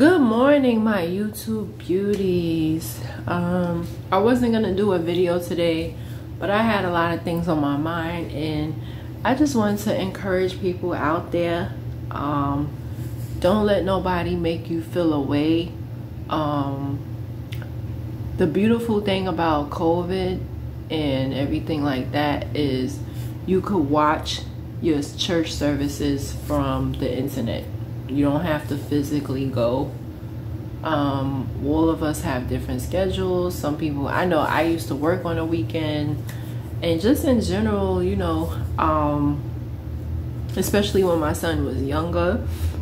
Good morning, my YouTube beauties. Um, I wasn't gonna do a video today, but I had a lot of things on my mind, and I just wanted to encourage people out there. Um, don't let nobody make you feel away. Um, the beautiful thing about COVID and everything like that is you could watch your church services from the internet. You don't have to physically go. Um, all of us have different schedules. Some people, I know I used to work on a weekend, and just in general, you know, um, especially when my son was younger.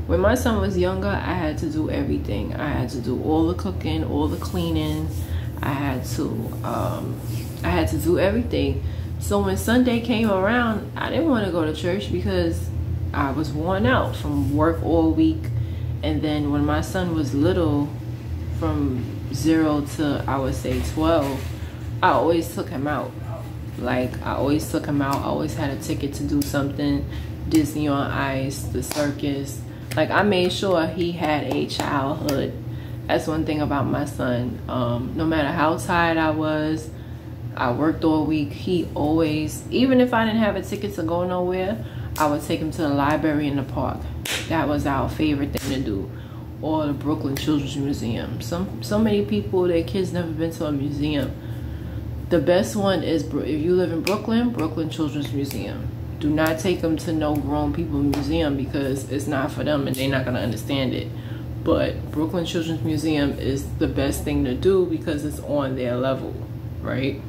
When my son was younger, I had to do everything. I had to do all the cooking, all the cleaning. I had to, um, I had to do everything. So when Sunday came around, I didn't want to go to church because I was worn out from work all week. And then when my son was little, from zero to I would say 12, I always took him out. Like I always took him out. I always had a ticket to do something, Disney on Ice, the circus. Like I made sure he had a childhood. That's one thing about my son. Um, no matter how tired I was, I worked all week. He always, even if I didn't have a ticket to go nowhere, I would take him to the library in the park. That was our favorite thing to do. Or the Brooklyn Children's Museum. Some so many people, their kids never been to a museum. The best one is if you live in Brooklyn, Brooklyn Children's Museum. Do not take them to no grown people museum because it's not for them and they're not gonna understand it. But Brooklyn Children's Museum is the best thing to do because it's on their level, right?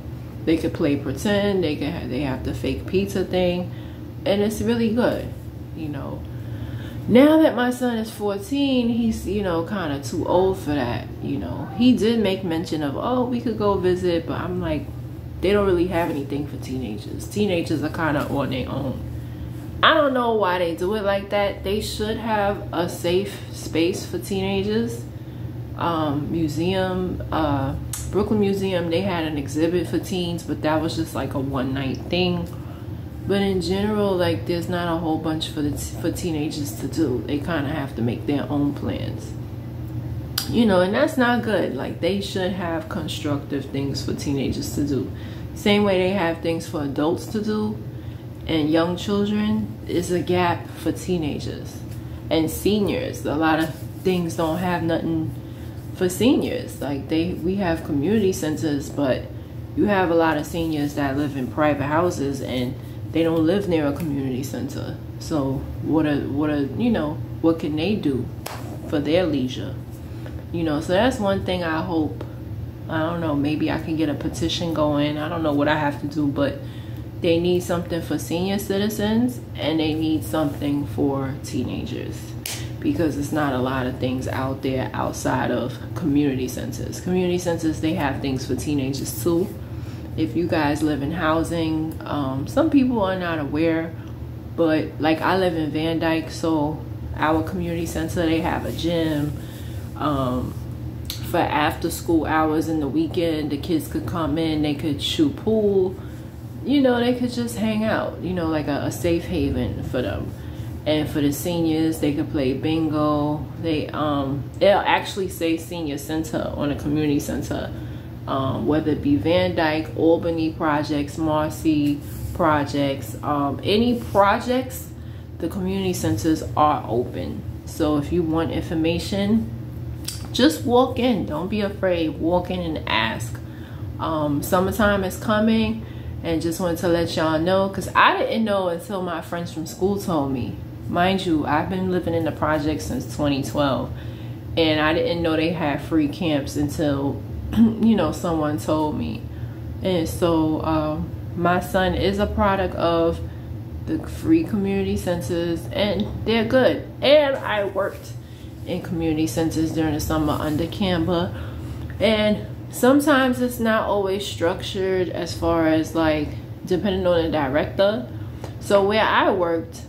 They could play pretend. They can have, they have the fake pizza thing and it's really good, you know. Now that my son is 14, he's, you know, kind of too old for that, you know. He did make mention of, oh, we could go visit, but I'm like, they don't really have anything for teenagers. Teenagers are kind of on their own. I don't know why they do it like that. They should have a safe space for teenagers. Um, museum, uh, Brooklyn Museum, they had an exhibit for teens, but that was just like a one night thing but in general like there's not a whole bunch for the for teenagers to do. They kind of have to make their own plans. You know and that's not good. Like they should have constructive things for teenagers to do. Same way they have things for adults to do and young children is a gap for teenagers and seniors. A lot of things don't have nothing for seniors. Like they we have community centers but you have a lot of seniors that live in private houses and they don't live near a community center. So what are what are you know what can they do for their leisure? You know, so that's one thing I hope. I don't know, maybe I can get a petition going. I don't know what I have to do, but they need something for senior citizens and they need something for teenagers because it's not a lot of things out there outside of community centers. Community centers, they have things for teenagers too if you guys live in housing um, some people are not aware but like i live in van dyke so our community center they have a gym um, for after school hours in the weekend the kids could come in they could shoot pool you know they could just hang out you know like a, a safe haven for them. And for the seniors they could play bingo they um they'll actually say senior center on a community center um, whether it be Van Dyke, Albany projects, Marcy projects, um, any projects, the community centers are open. So if you want information, just walk in. Don't be afraid. Walk in and ask. Um, summertime is coming and just wanted to let y'all know because I didn't know until my friends from school told me. Mind you, I've been living in the project since 2012 and I didn't know they had free camps until you know, someone told me. And so um, my son is a product of the free community centers and they're good. And I worked in community centers during the summer under CAMBA. And sometimes it's not always structured as far as like depending on the director. So where I worked,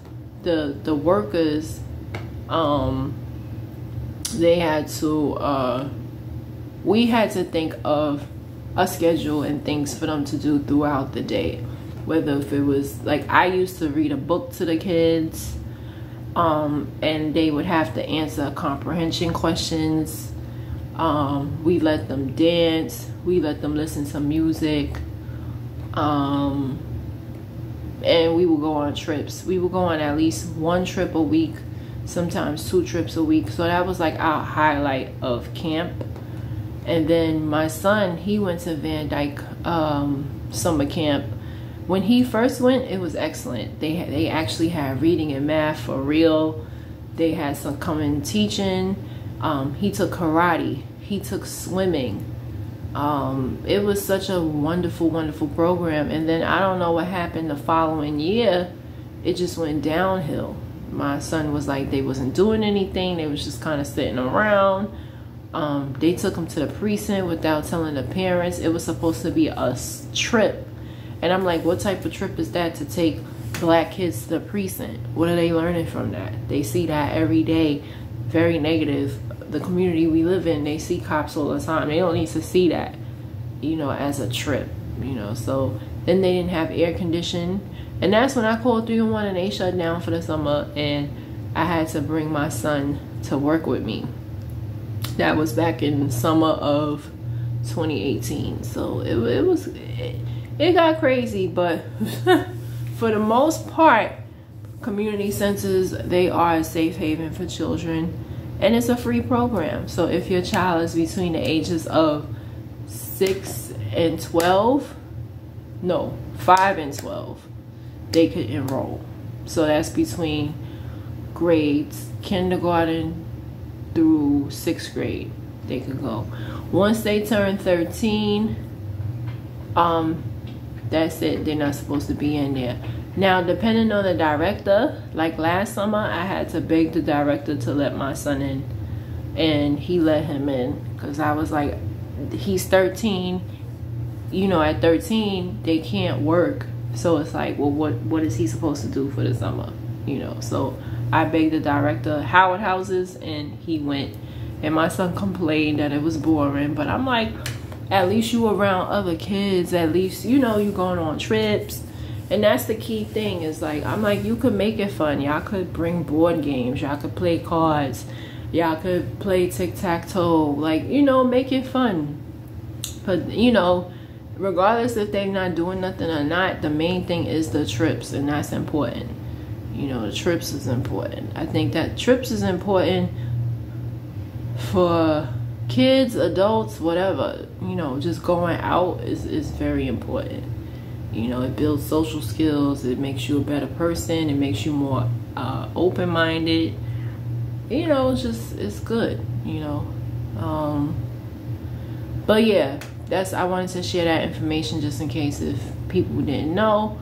the the workers um they had to uh we had to think of a schedule and things for them to do throughout the day. Whether if it was like I used to read a book to the kids, Um, and they would have to answer comprehension questions. Um, we let them dance. We let them listen to music. Um, and we would go on trips. We would go on at least one trip a week, sometimes two trips a week. So that was like our highlight of camp. And then my son, he went to Van Dyke um, summer camp. When he first went, it was excellent. They they actually had reading and math for real. They had some coming teaching. Um, he took karate. He took swimming um, it was such a wonderful, wonderful program. And then I don't know what happened the following year. It just went downhill. My son was like, they wasn't doing anything. They was just kind of sitting around. Um, they took him to the precinct without telling the parents. It was supposed to be a trip. And I'm like, what type of trip is that to take black kids to the precinct? What are they learning from that? They see that every day, very negative the community we live in, they see cops all the time. They don't need to see that, you know, as a trip, you know. So then they didn't have air conditioning. And that's when I called 311 and they shut down for the summer and I had to bring my son to work with me. That was back in summer of 2018. So it, it was, it, it got crazy, but for the most part, community centers, they are a safe haven for children and it's a free program. So if your child is between the ages of 6 and 12, no, 5 and 12, they could enroll. So that's between grades kindergarten through 6th grade. They could go. Once they turn 13, um that's it. They're not supposed to be in there. Now, depending on the director, like last summer, I had to beg the director to let my son in, and he let him in because I was like, he's 13. You know, at 13, they can't work. So it's like, well, what what is he supposed to do for the summer? You know, so I begged the director, Howard Houses, and he went. And my son complained that it was boring, but I'm like, at least you around other kids. At least you know you going on trips. And that's the key thing is like i'm like you could make it fun. Y'all could bring board games. Y'all could play cards. Y'all could play tic-tac-toe. Like you know make it fun. But you know regardless if they're not doing nothing or not the main thing is the trips and that's important you know trips is important i think that trips is important for kids adults whatever you know just going out is is very important you know, it builds social skills. It makes you a better person. It makes you more uh, open-minded. You know, it's just it's good. You know, um, but yeah, that's I wanted to share that information just in case if people didn't know.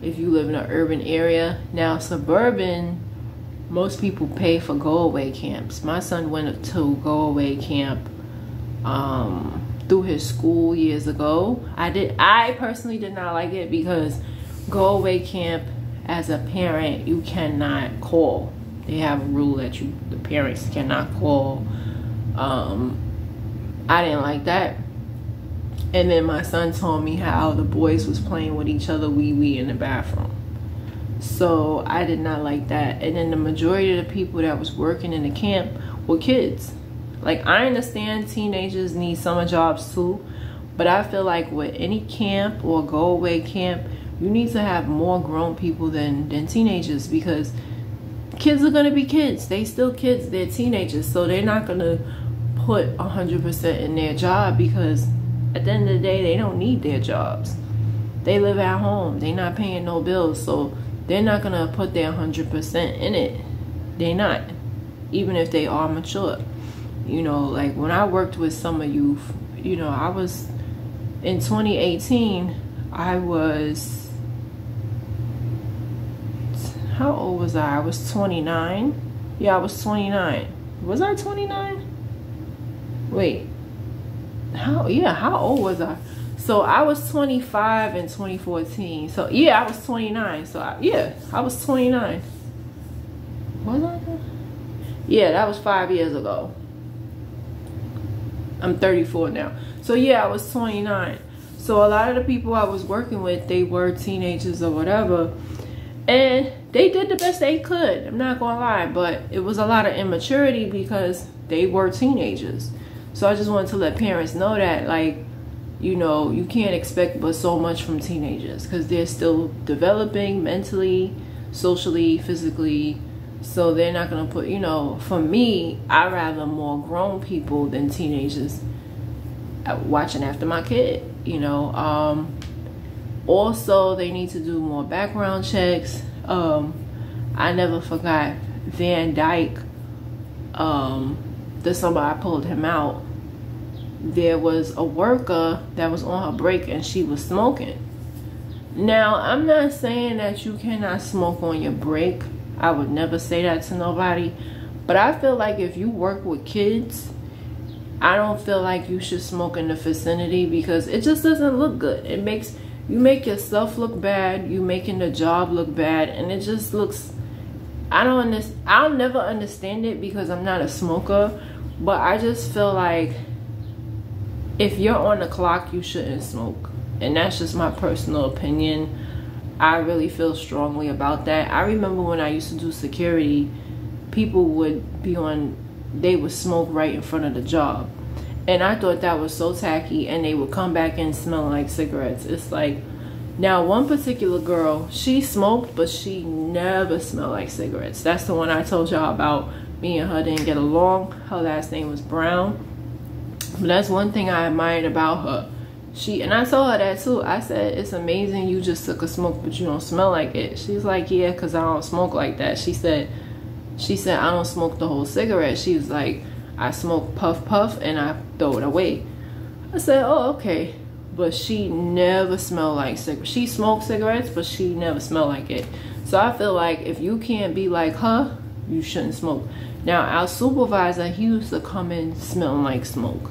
If you live in an urban area now, suburban, most people pay for go away camps. My son went to go away camp. Um, through his school years ago. I did I personally did not like it because go away camp as a parent you cannot call. They have a rule that you the parents cannot call. Um I didn't like that. And then my son told me how the boys was playing with each other wee wee in the bathroom. So I did not like that. And then the majority of the people that was working in the camp were kids. Like I understand teenagers need summer jobs too, but I feel like with any camp or go away camp, you need to have more grown people than than teenagers because kids are gonna be kids. They still kids. They're teenagers, so they're not gonna put hundred percent in their job because at the end of the day, they don't need their jobs. They live at home. They're not paying no bills, so they're not gonna put their hundred percent in it. They're not, even if they are mature you know like when i worked with summer youth you you know i was in 2018 i was how old was i i was 29 yeah i was 29 was i 29 wait how yeah how old was i so i was 25 in 2014 so yeah i was 29 so I, yeah i was 29 was i yeah that was five years ago I'm 34 now. So yeah, I was 29. So a lot of the people I was working with, they were teenagers or whatever. And they did the best they could. I'm not gonna lie, but it was a lot of immaturity because they were teenagers. So I just wanted to let parents know that, like, you know, you can't expect but so much from teenagers because they're still developing mentally, socially, physically. So they're not gonna put, you know, for me, I rather more grown people than teenagers watching after my kid, you know. Um, also, they need to do more background checks. Um, I never forgot Van Dyke. Um, the summer I pulled him out, there was a worker that was on her break and she was smoking. Now, I'm not saying that you cannot smoke on your break. I would never say that to nobody. But I feel like if you work with kids, I don't feel like you should smoke in the vicinity because it just doesn't look good. It makes you make yourself look bad you making the job look bad and it just looks i don't understand i'll never understand it because i'm not a smoker but i just feel like if you're on the clock you shouldn't smoke and that's just my personal opinion i really feel strongly about that i remember when i used to do security people would be on they would smoke right in front of the job and I thought that was so tacky and they would come back and smell like cigarettes. It's like now one particular girl, she smoked but she never smelled like cigarettes. That's the one I told y'all about. Me and her didn't get along. Her last name was Brown. But that's one thing I admired about her. She and I told her that too. I said, it's amazing you just took a smoke but you don't smell like it. She's like, yeah, because I don't smoke like that. She said, she said, I don't smoke the whole cigarette. She was like, I smoke puff puff and I throw it away. I said, oh, okay. But she never smelled like cigarettes. She smoked cigarettes, but she never smelled like it. So I feel like if you can't be like her, you shouldn't smoke. Now, our supervisor, he used to come in smelling like smoke.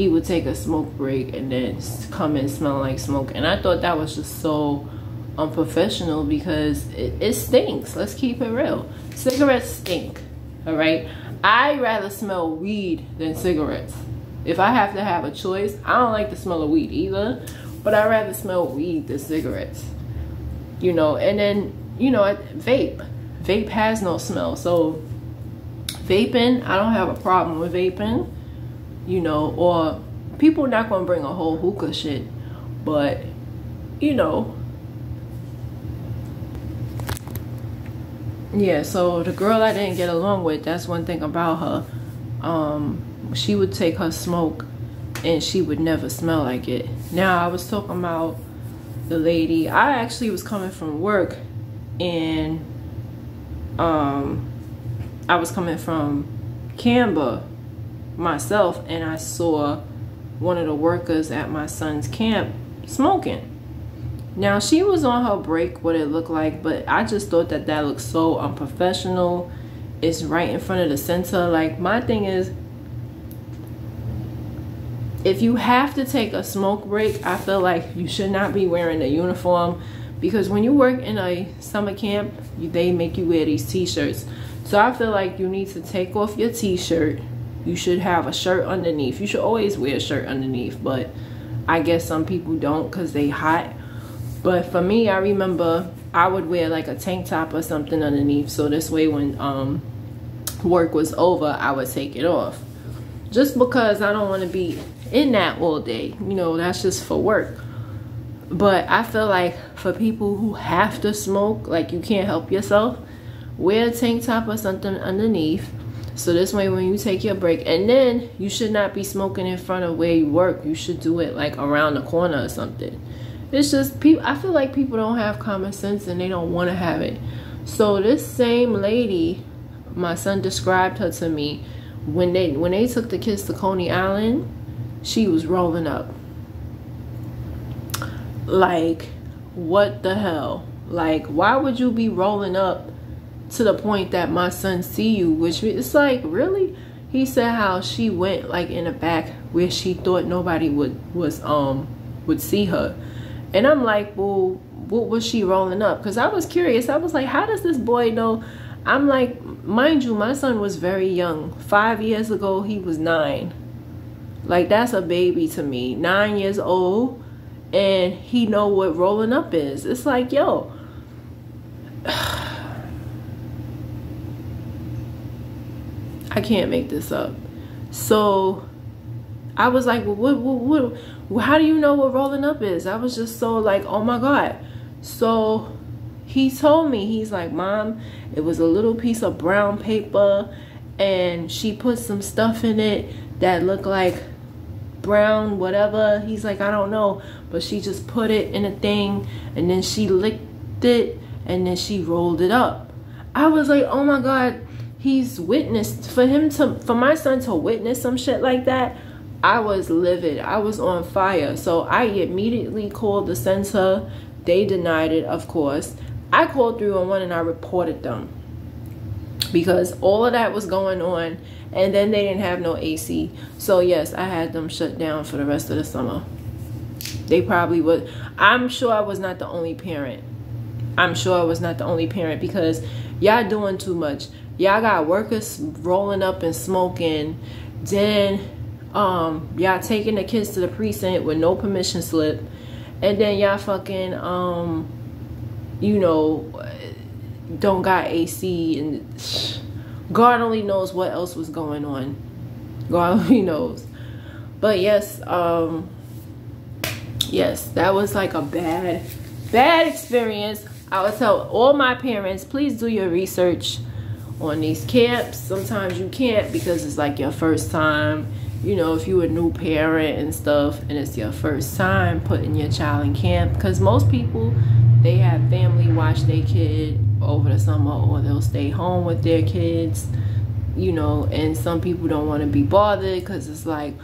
He would take a smoke break and then come in smelling like smoke. And I thought that was just so unprofessional because it, it stinks. Let's keep it real. Cigarettes stink, all right? I rather smell weed than cigarettes. If I have to have a choice, I don't like the smell of weed either, but I rather smell weed than cigarettes. You know, and then, you know, vape. Vape has no smell. So vaping, I don't have a problem with vaping, you know, or people not to bring a whole hookah shit, but you know, yeah so the girl i didn't get along with that's one thing about her. Um she would take her smoke and she would never smell like it. Now i was talking about the lady i actually was coming from work and um i was coming from CAMBA myself and i saw one of the workers at my son's camp smoking now she was on her break what it looked like, but I just thought that that looked so unprofessional. It's right in front of the center. Like my thing is, if you have to take a smoke break, I feel like you should not be wearing a uniform because when you work in a summer camp, they make you wear these t-shirts. So I feel like you need to take off your t-shirt. You should have a shirt underneath. You should always wear a shirt underneath, but I guess some people don't because they hot but for me, I remember I would wear like a tank top or something underneath. So this way when um, work was over, I would take it off. Just because I don't want to be in that all day. You know, that's just for work. But I feel like for people who have to smoke, like you can't help yourself, wear a tank top or something underneath. So this way when you take your break, and then you should not be smoking in front of where you work. You should do it like around the corner or something. It's just people i feel like people don't have common sense and they don't want to have it. So this same lady my son described her to me. When they when they took the kids to coney island she was rolling up. Like what the hell? Like why would you be rolling up to the point that my son see you which it's like really he said how she went like in the back where she thought nobody would was um would see her and I'm like, well, what was she rolling up? Because I was curious. I was like, how does this boy know? I'm like, mind you, my son was very young. Five years ago, he was nine. Like, that's a baby to me. Nine years old, and he know what rolling up is. It's like, yo, I can't make this up. So I was like, well, what, what, what, how do you know what rolling up is? I was just so like, oh my God. So he told me, he's like, mom, it was a little piece of brown paper and she put some stuff in it that looked like brown whatever he's like i don't know but she just put it in a thing and then she licked it and then she rolled it up i was like oh my god he's witnessed for him to for my son to witness some shit like that i was livid i was on fire so i immediately called the center they denied it of course i called 311 and i reported them because all of that was going on and then they didn't have no AC. So yes, I had them shut down for the rest of the summer. They probably would. I'm sure I was not the only parent. I'm sure I was not the only parent because y'all doing too much. Y'all got workers rolling up and smoking. Then um y'all taking the kids to the precinct with no permission slip. And then y'all fucking um you know don't got AC and God only knows what else was going on. God only knows. But yes, um, yes, that was like a bad, bad experience. I would tell all my parents, please do your research on these camps. Sometimes you can't because it's like your first time. You know, if you're a new parent and stuff, and it's your first time putting your child in camp, because most people they have family watch their kid over the summer or they'll stay home with their kids you know and some people don't want to be bothered because it's like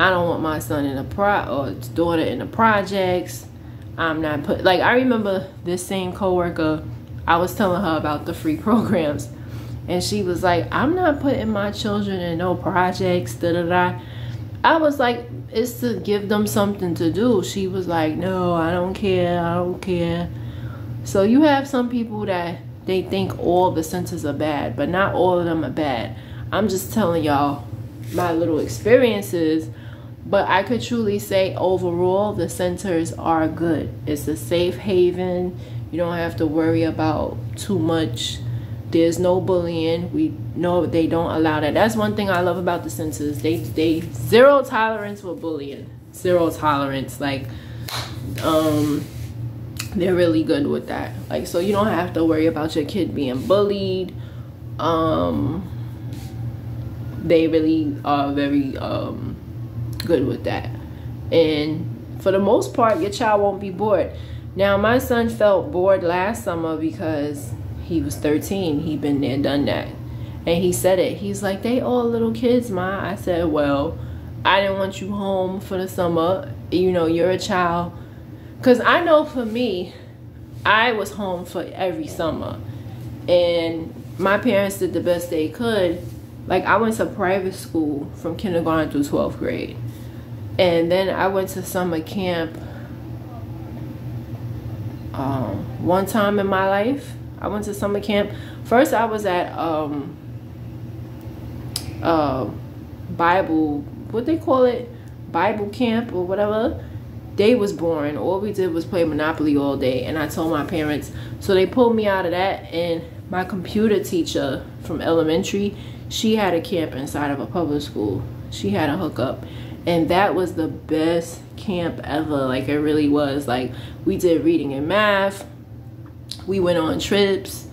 i don't want my son in a pro or daughter in the projects i'm not put like i remember this same coworker i was telling her about the free programs and she was like i'm not putting my children in no projects da da da i was like it's to give them something to do she was like no i don't care i don't care so you have some people that they think all the centers are bad, but not all of them are bad. I'm just telling y'all my little experiences, but I could truly say overall the centers are good. It's a safe haven. You don't have to worry about too much. There's no bullying. We know they don't allow that. That's one thing I love about the centers. They they zero tolerance with bullying. Zero tolerance. Like um they're really good with that like so you don't have to worry about your kid being bullied um they really are very um good with that and for the most part your child won't be bored now my son felt bored last summer because he was 13 he'd been there done that and he said it he's like they all little kids ma i said well i didn't want you home for the summer you know you're a child because I know for me, I was home for every summer. And my parents did the best they could. Like, I went to private school from kindergarten through 12th grade. And then I went to summer camp um, one time in my life. I went to summer camp. First, I was at um, uh, Bible, what they call it? Bible camp or whatever day was boring. All we did was play Monopoly all day. And I told my parents. So they pulled me out of that. And my computer teacher from elementary, she had a camp inside of a public school. She had a hookup. And that was the best camp ever. Like it really was. Like we did reading and math. We went on trips.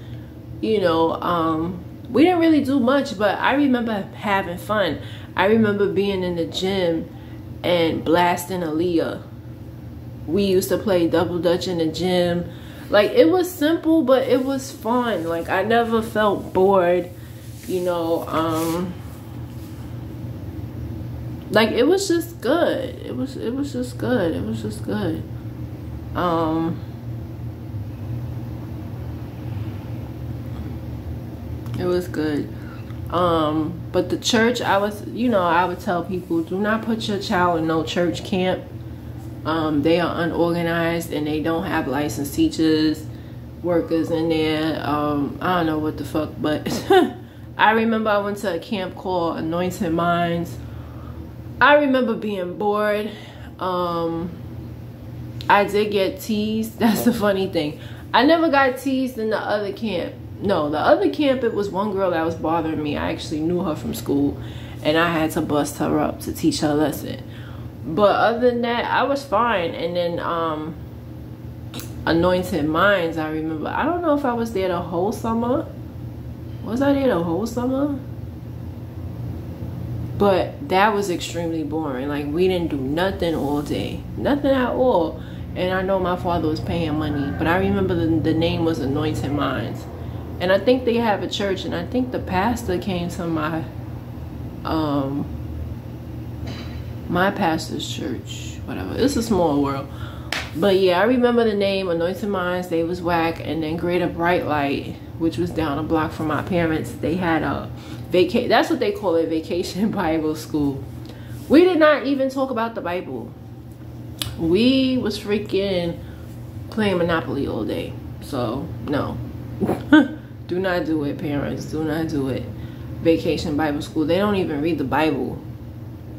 You know, um, we didn't really do much, but I remember having fun. I remember being in the gym and blasting Aaliyah. We used to play double dutch in the gym. Like it was simple but it was fun. Like i never felt bored you know um like it was just good. It was it was just good. It was just good. Um it was good. Um but the church i was you know i would tell people do not put your child in no church camp. Um, they are unorganized and they don't have licensed teachers workers in there. Um, i don't know what the fuck but i remember i went to a camp called anointed minds. I remember being bored. Um, i did get teased. That's the funny thing. I never got teased in the other camp no, the other camp, it was one girl that was bothering me. I actually knew her from school, and I had to bust her up to teach her a lesson. But other than that, I was fine. And then, um, Anointed Minds, I remember. I don't know if I was there the whole summer. Was I there the whole summer? But that was extremely boring. Like, we didn't do nothing all day. Nothing at all. And I know my father was paying money. But I remember the, the name was Anointed Minds. And I think they have a church. And I think the pastor came to my, um, my pastor's church. Whatever. It's a small world but yeah i remember the name anointed minds they was whack and then greater bright light which was down a block from my parents they had a vacation that's what they call it vacation bible school we did not even talk about the bible we was freaking playing monopoly all day so no do not do it parents. Do not do it. Vacation bible school. They don't even read the bible.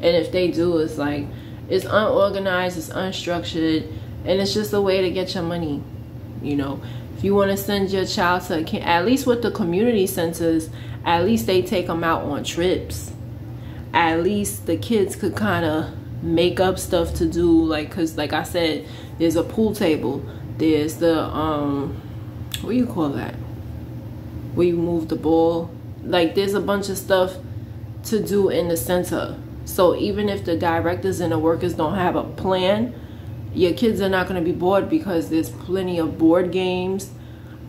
And if they do it's like it's unorganized it's unstructured and it's just a way to get your money you know. If you want to send your child to at least with the community centers at least they take them out on trips. At least the kids could kind of make up stuff to do like because like i said there's a pool table. There's the um what do you call that where you move the ball. Like there's a bunch of stuff to do in the center. So even if the directors and the workers don't have a plan your kids are not going to be bored because there's plenty of board games.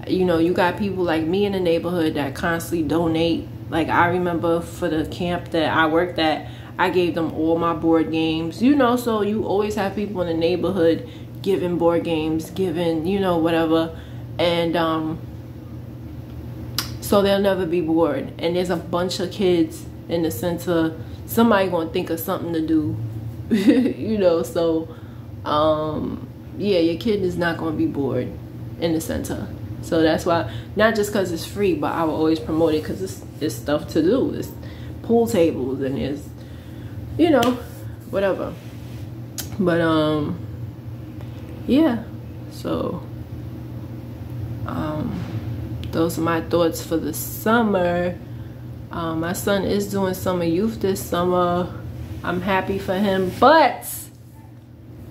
You know you got people like me in the neighborhood that constantly donate. Like i remember for the camp that i worked at i gave them all my board games you know so you always have people in the neighborhood giving board games giving you know whatever. And um so they'll never be bored and there's a bunch of kids in the center somebody gonna think of something to do you know so um, yeah, your kid is not to be bored in the center. So that's why, not just because it's free, but I will always promote it because it's, it's stuff to do. It's pool tables and it's, you know, whatever. But, um, yeah. So, um, those are my thoughts for the summer. Um, my son is doing summer youth this summer. I'm happy for him, but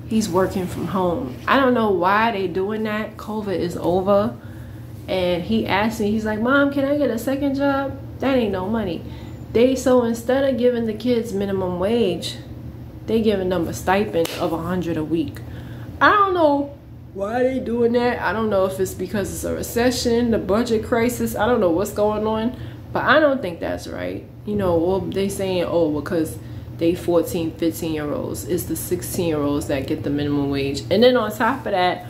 he's working from home. I don't know why they doing that. COVID is over. And he asked me, he's like, Mom, can I get a second job? That ain't no money. They so instead of giving the kids minimum wage, they giving them a stipend of a hundred a week. I don't know why are they doing that. I don't know if it's because it's a recession, the budget crisis. I don't know what's going on, but I don't think that's right. You know, well, they saying, oh, because they 14 15 year olds it's the 16 year olds that get the minimum wage and then on top of that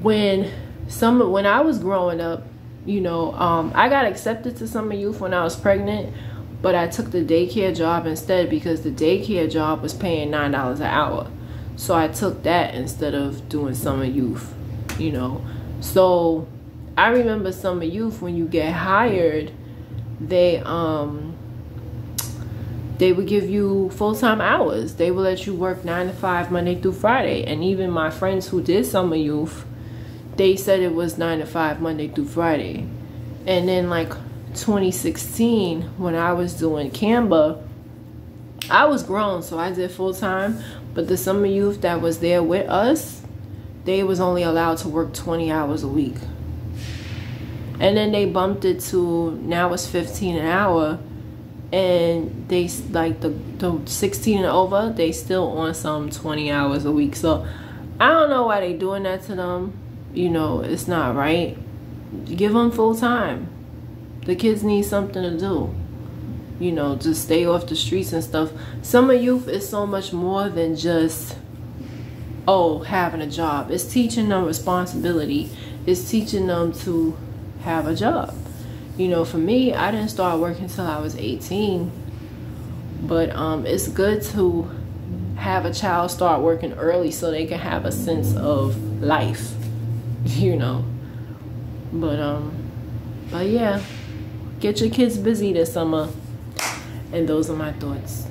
when some when i was growing up you know um, i got accepted to summer youth when i was pregnant but i took the daycare job instead because the daycare job was paying nine dollars an hour so i took that instead of doing summer youth you know? So i remember summer youth when you get hired they um they would give you full-time hours. They would let you work nine to five monday through friday. And even my friends who did summer youth they said it was nine to five monday through friday. And then like 2016 when i was doing CAMBA, i was grown so i did full-time but the summer youth that was there with us they was only allowed to work 20 hours a week. And then they bumped it to now it's 15 an hour and they like the, the 16 and over they still on some 20 hours a week. So i don't know why they doing that to them. You know it's not right. Give them full time. The kids need something to do you know just stay off the streets and stuff summer youth is so much more than just oh having a job it's teaching them responsibility it's teaching them to have a job you know, for me, I didn't start working until I was 18. But um, it's good to have a child start working early so they can have a sense of life, you know. But um, but yeah, get your kids busy this summer. And those are my thoughts.